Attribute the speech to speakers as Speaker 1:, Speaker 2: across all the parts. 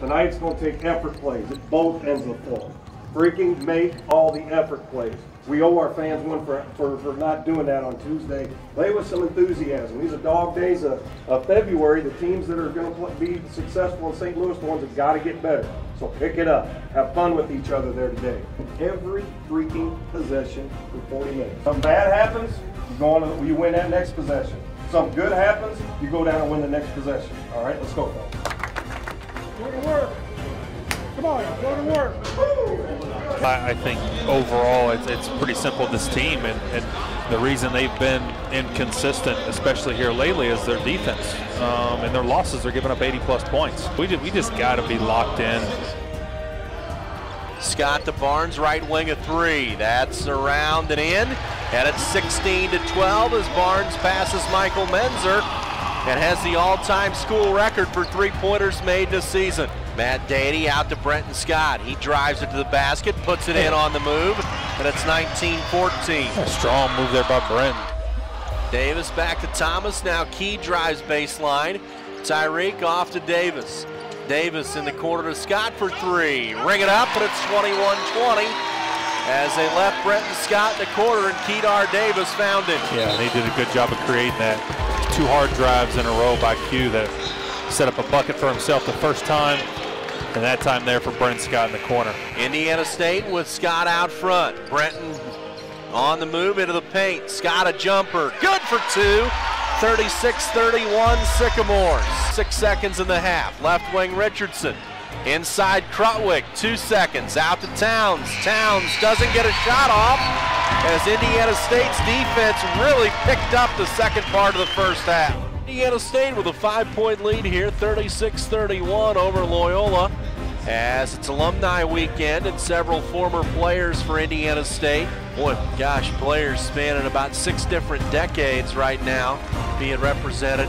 Speaker 1: Tonight's going to take effort plays at both ends of the floor. Freaking make all the effort plays. We owe our fans one for, for, for not doing that on Tuesday. Play with some enthusiasm. These are dog days of, of February. The teams that are going to be successful in St. Louis, the ones that got to get better. So pick it up. Have fun with each other there today. Every freaking possession for 40 minutes. Something bad happens, you go on. You win that next possession. Something good happens, you go down and win the next possession. All right, let's go.
Speaker 2: Go to work. Come on, go to work.
Speaker 3: I, I think overall it's, it's pretty simple, this team, and, and the reason they've been inconsistent, especially here lately, is their defense. Um, and their losses are giving up 80 plus points. We, did, we just got to be locked in.
Speaker 4: Scott to Barnes, right wing a three. That's around and in. And it's 16 to 12 as Barnes passes Michael Menzer and has the all-time school record for three-pointers made this season. Matt Dady out to Brenton Scott. He drives it to the basket, puts it in on the move, and it's 19-14.
Speaker 3: A strong move there by Brenton.
Speaker 4: Davis back to Thomas. Now Key drives baseline. Tyreke off to Davis. Davis in the corner to Scott for three. Ring it up, but it's 21-20 as they left Brenton Scott in the corner and Qiydar Davis found him.
Speaker 3: Yeah, they did a good job of creating that. Two hard drives in a row by Q that set up a bucket for himself the first time, and that time there for Brenton Scott in the corner.
Speaker 4: Indiana State with Scott out front. Brenton on the move into the paint. Scott a jumper. Good for two. 36-31 Sycamores. Six seconds in the half. Left wing Richardson. Inside Krutwig, two seconds. Out to Townes. Townes doesn't get a shot off as Indiana State's defense really picked up the second part of the first half. Indiana State with a five-point lead here, 36-31 over Loyola as it's alumni weekend and several former players for Indiana State. Boy, gosh, players spanning about six different decades right now being represented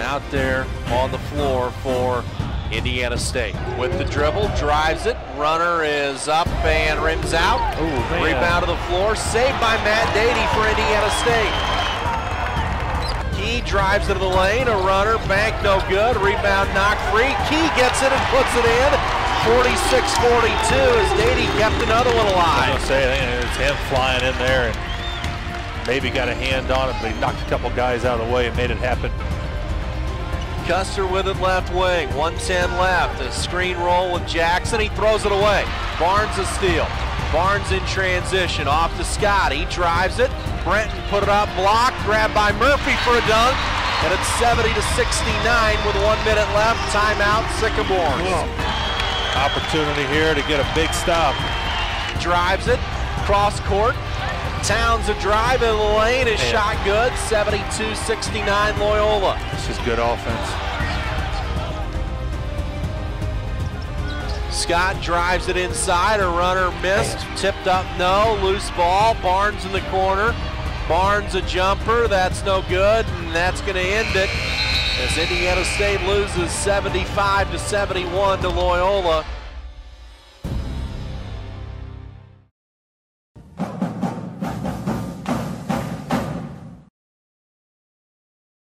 Speaker 4: out there on the floor for Indiana State. With the dribble, drives it, runner is up and rims out.
Speaker 3: Ooh,
Speaker 4: Rebound to the floor, saved by Matt Dady for Indiana State. Key drives into the lane, a runner, bank no good, rebound knocked free. Key gets it and puts it in. 46-42 as Dady kept another one alive.
Speaker 3: I was say, it's him flying in there and maybe got a hand on it, but he knocked a couple guys out of the way and made it happen.
Speaker 4: Custer with it left wing, 110 left, a screen roll with Jackson, he throws it away. Barnes a steal. Barnes in transition, off to Scott, he drives it. Brenton put it up, blocked, grabbed by Murphy for a dunk, and it's 70 to 69 with one minute left. Timeout, Sycamores.
Speaker 3: Whoa. Opportunity here to get a big stop.
Speaker 4: Drives it, cross court. Townes a drive in the lane is
Speaker 3: Yeah.
Speaker 4: shot good. 72-69 Loyola.
Speaker 3: This is good offense.
Speaker 4: Scott drives it inside. A runner missed. Tipped up, no. Loose ball. Barnes in the corner. Barnes a jumper. That's no good, and that's going to end it as Indiana State loses 75 to 71 to Loyola.